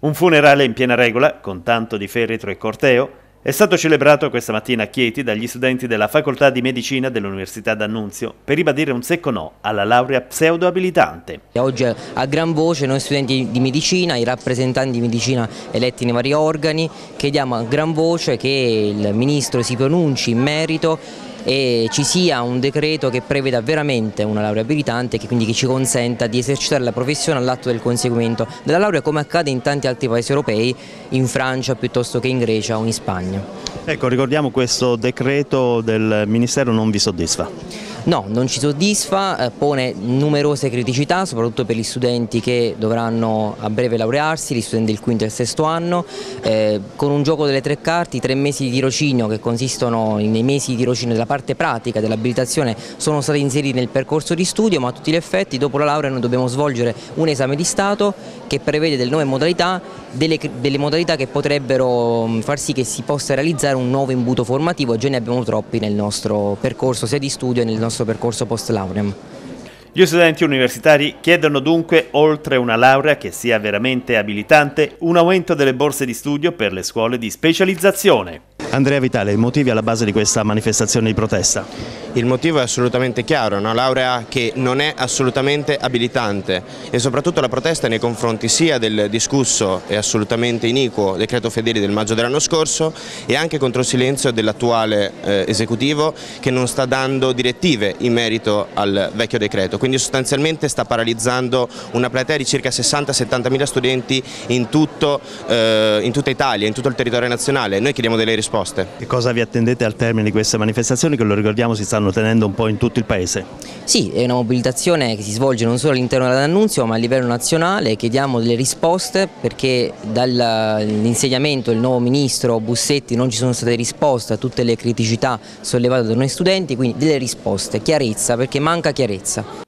Un funerale in piena regola, con tanto di feretro e corteo, è stato celebrato questa mattina a Chieti dagli studenti della Facoltà di Medicina dell'Università d'Annunzio per ribadire un secco no alla laurea pseudo-abilitante. Oggi a gran voce noi studenti di medicina, i rappresentanti di medicina eletti nei vari organi, chiediamo a gran voce che il Ministro si pronunci in merito e ci sia un decreto che preveda veramente una laurea abilitante e che quindi ci consenta di esercitare la professione all'atto del conseguimento della laurea come accade in tanti altri paesi europei, in Francia piuttosto che in Grecia o in Spagna. Ecco, ricordiamo questo decreto del Ministero non vi soddisfa? No, non ci soddisfa, eh, pone numerose criticità, soprattutto per gli studenti che dovranno a breve laurearsi, gli studenti del quinto e sesto anno, eh, con un gioco delle tre carte, i tre mesi di tirocinio che consistono nei mesi di tirocinio della parte pratica dell'abilitazione sono stati inseriti nel percorso di studio, ma a tutti gli effetti dopo la laurea noi dobbiamo svolgere un esame di Stato che prevede delle nuove modalità, delle, delle modalità che potrebbero mm, far sì che si possa realizzare un nuovo imbuto formativo, già ne abbiamo troppi nel nostro percorso sia di studio che nel nostro percorso post lauream. Gli studenti universitari chiedono dunque, oltre una laurea che sia veramente abilitante, un aumento delle borse di studio per le scuole di specializzazione. Andrea Vitale, i motivi alla base di questa manifestazione di protesta? Il motivo è assolutamente chiaro, è una laurea che non è assolutamente abilitante e soprattutto la protesta nei confronti sia del discusso e assolutamente iniquo decreto Fedeli del maggio dell'anno scorso e anche contro il silenzio dell'attuale eh, esecutivo che non sta dando direttive in merito al vecchio decreto, quindi sostanzialmente sta paralizzando una platea di circa 60-70 mila studenti in, tutto, eh, in tutta Italia, in tutto il territorio nazionale, noi chiediamo delle risposte. E cosa vi attendete al termine di queste manifestazioni? Che lo ricordiamo si stanno stanno tenendo un po' in tutto il paese. Sì, è una mobilitazione che si svolge non solo all'interno dell'annunzio ma a livello nazionale, chiediamo delle risposte perché dall'insegnamento del nuovo ministro Bussetti non ci sono state risposte a tutte le criticità sollevate da noi studenti, quindi delle risposte, chiarezza perché manca chiarezza.